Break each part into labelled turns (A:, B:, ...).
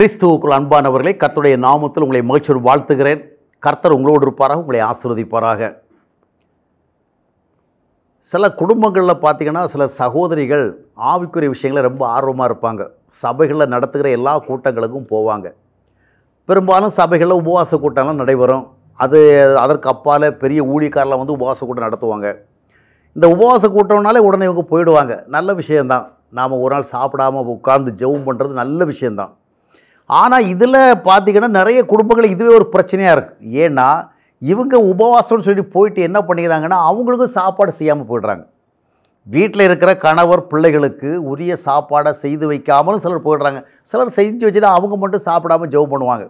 A: கிறிஸ்துவுக்குள் அன்பானவர்களே கர்த்தருடைய நாமத்தில் உங்களை மகிழ்ச்சியோடு வாழ்த்துகிறேன். கர்த்தர் உங்களோடு இருப்பாராக உங்களை ஆசிர்வதிப்பாராக. சில குடும்பங்களில் பார்த்தீங்கன்னா சில சகோதரிகள் ஆவிக்குரிய விஷயங்களில் ரொம்ப ஆர்வமாக இருப்பாங்க. சபைகளில் நடத்துகிற எல்லா கூட்டங்களுக்கும் போவாங்க. பெரும்பாலும் சபைகளில் உபவாச கூட்டம்லாம் நடைபெறும். அது அதற்கு அப்பால் பெரிய ஊழியக்காரெலாம் வந்து உபவாச கூட்டம் நடத்துவாங்க. இந்த உபவாச கூட்டம்னாலே உடனே இவங்க போயிடுவாங்க. நல்ல விஷயந்தான் நாம் ஒரு நாள் சாப்பிடாம உட்கார்ந்து ஜெபம் பண்ணுறது நல்ல விஷயந்தான் ஆனால் இதில் பார்த்தீங்கன்னா நிறைய குடும்பங்கள் இதுவே ஒரு பிரச்சனையாக இருக்குது ஏன்னா இவங்க உபவாசம்னு சொல்லி போயிட்டு என்ன பண்ணிக்கிறாங்கன்னா அவங்களுக்கும் சாப்பாடு செய்யாமல் போயிடுறாங்க. வீட்டில் இருக்கிற கணவர் பிள்ளைகளுக்கு உரிய சாப்பாடை செய்து வைக்காமலும் சிலர் போயிடுறாங்க. சிலர் செஞ்சு வச்சுட்டு அவங்க மட்டும் சாப்பிடாம ஜெபம் பண்ணுவாங்க.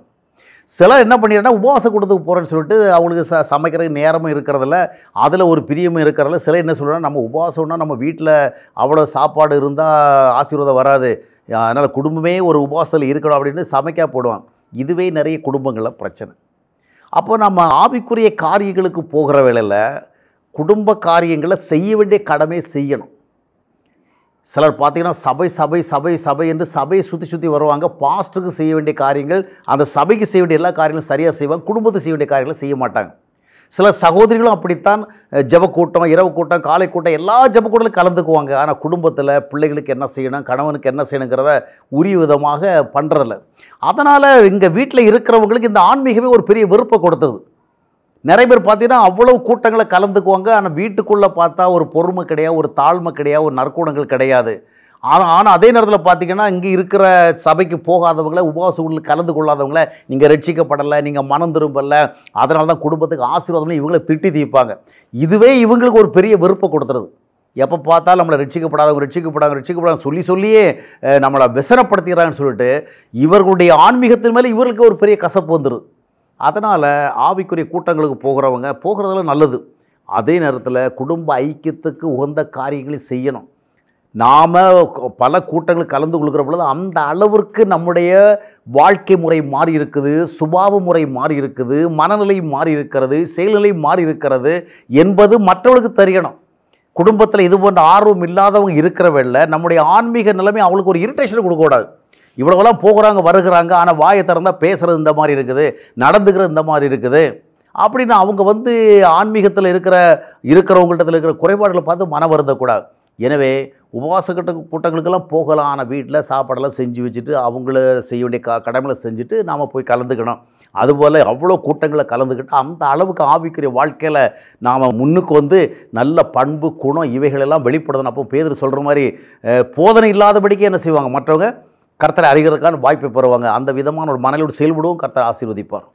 A: சிலர் என்ன பண்ணிடுறாங்கன்னா உபவாச கூட்டத்துக்கு போகிறேன்னு சொல்லிட்டு அவங்களுக்கு ச சமைக்கிறதுக்கு நேரமும் இருக்கிறதில்ல அதில் ஒரு பிரியமும் இருக்கிறதில்ல. சிலர் என்ன சொல்கிறாங்க நம்ம உபவாசம்னா நம்ம வீட்டில் அவ்வளோ சாப்பாடு இருந்தால் ஆசீர்வாதம் வராது. அதனால் குடும்பமே ஒரு உபவாசத்தில் இருக்கணும் அப்படின்னு சமைக்கா போடுவாங்க இதுவே நிறைய குடும்பங்களில் பிரச்சனை. அப்போ நம்ம ஆவிக்குரிய காரியங்களுக்கு போகிற வேளையில் குடும்ப காரியங்களை செய்ய வேண்டிய கடமை செய்யணும். சிலர் பார்த்தீங்கன்னா சபை சபை சபை சபை என்று சபையை சுற்றி சுற்றி வருவாங்க. பாஸ்டருக்கு செய்ய வேண்டிய காரியங்கள் அந்த சபைக்கு செய்ய வேண்டிய எல்லா காரியங்களும் சரியாக செய்வாங்க. குடும்பத்துக்கு செய்ய வேண்டிய காரியங்களை செய்ய மாட்டாங்க. சில சகோதரிகளும் அப்படித்தான் அஹ், கூட்டம் இரவு கூட்டம் காலை கூட்டம் எல்லா ஜெப கலந்துக்குவாங்க. ஆனால் குடும்பத்தில் பிள்ளைகளுக்கு என்ன செய்யணும் கணவனுக்கு என்ன செய்யணுங்கிறத உரிய விதமாக பண்ணுறதில்ல அதனால் இங்கே வீட்டில் இருக்கிறவங்களுக்கு இந்த ஆன்மீகமே ஒரு பெரிய விருப்பம் கொடுத்தது. நிறைய பேர் பார்த்தீங்கன்னா அவ்வளவு கூட்டங்களை கலந்துக்குவாங்க. ஆனால் வீட்டுக்குள்ளே பார்த்தா ஒரு பொறுமை கிடையாது ஒரு தாழ்மை கிடையாது ஒரு நற்குணங்கள் கிடையாது. ஆனால் ஆனால் அதே நேரத்தில் பார்த்தீங்கன்னா இங்கே இருக்கிற சபைக்கு போகாதவங்கள உபவாச ஊரில் கலந்து கொள்ளாதவங்கள நீங்கள் ரட்சிக்கப்படலை நீங்கள் மனம் திரும்பலை அதனால தான் குடும்பத்துக்கு ஆசீர்வாதம்னு இவங்களை திட்டி தீர்ப்பாங்க இதுவே இவங்களுக்கு ஒரு பெரிய வெறுப்பை கொடுத்துருது. எப்போ பார்த்தாலும் நம்மளை ரட்சிக்கப்படாதவங்க ரட்சிக்கப்படாங்க ரட்சிக்கப்படாங்க சொல்லி சொல்லியே நம்மளை விசனப்படுத்திக்கிறாங்கன்னு சொல்லிட்டு இவர்களுடைய ஆன்மீகத்தின் மேலே இவர்களுக்கு ஒரு பெரிய கசப்பு வந்துடுது அதனால் ஆவிக்குரிய கூட்டங்களுக்கு போகிறவங்க போகிறதுல நல்லது. அதே நேரத்தில் குடும்ப ஐக்கியத்துக்கு உகந்த காரியங்களை செய்யணும். நாம் பல கூட்டங்கள் கலந்து கொள்கிற பொழுது அந்த அளவிற்கு நம்முடைய வாழ்க்கை முறை மாறி இருக்குது சுபாவ முறை மாறி இருக்குது மனநிலை மாறி இருக்கிறது செயல்நிலை மாறி இருக்கிறது என்பது மற்றவர்களுக்கு தெரியணும். குடும்பத்தில் இது போன்ற ஆர்வம் இல்லாதவங்க இருக்கிறவல்ல நம்முடைய ஆன்மீக நிலைமை அவங்களுக்கு ஒரு இரிட்டேஷன் கொடுக்கக்கூடாது. இவ்வளவெல்லாம் போகிறாங்க வருகிறாங்க ஆனால் வாயை திறந்தால் பேசுகிறது இந்த மாதிரி இருக்குது நடந்துக்கிறது இந்த மாதிரி இருக்குது அப்படின்னு அவங்க வந்து ஆன்மீகத்தில் இருக்கிற இருக்கிறவங்கள்ட்ட இருக்கிற குறைபாடுகளை பார்த்து மன வருந்தக்கூடாது. எனவே உபவாச கட்ட கூட்டங்களுக்கெல்லாம் போகலாம் ஆனால் வீட்டில் சாப்பாடெல்லாம் செஞ்சு வச்சுட்டு அவங்கள செய்ய வேண்டிய க கடமைகளை செஞ்சுட்டு நாம் போய் கலந்துக்கணும். அதுபோல் அவ்வளோ கூட்டங்களை கலந்துக்கிட்டு அந்த அளவுக்கு ஆவிக்குரிய வாழ்க்கையில் நாம் முன்னுக்கு வந்து நல்ல பண்பு குணம் இவைகளெல்லாம் வெளிப்படுத்தணும் அப்போ பேதர் சொல்கிற மாதிரி போதனை இல்லாதபடிக்கு என்ன செய்வாங்க? மற்றவங்க கர்த்தரை அறிகிறதுக்கான வாய்ப்பை பெறுவாங்க. அந்த விதமான ஒரு மனநிலையோடு செயல்படுவோம். கர்த்தர் ஆசீர்வதிப்பார்.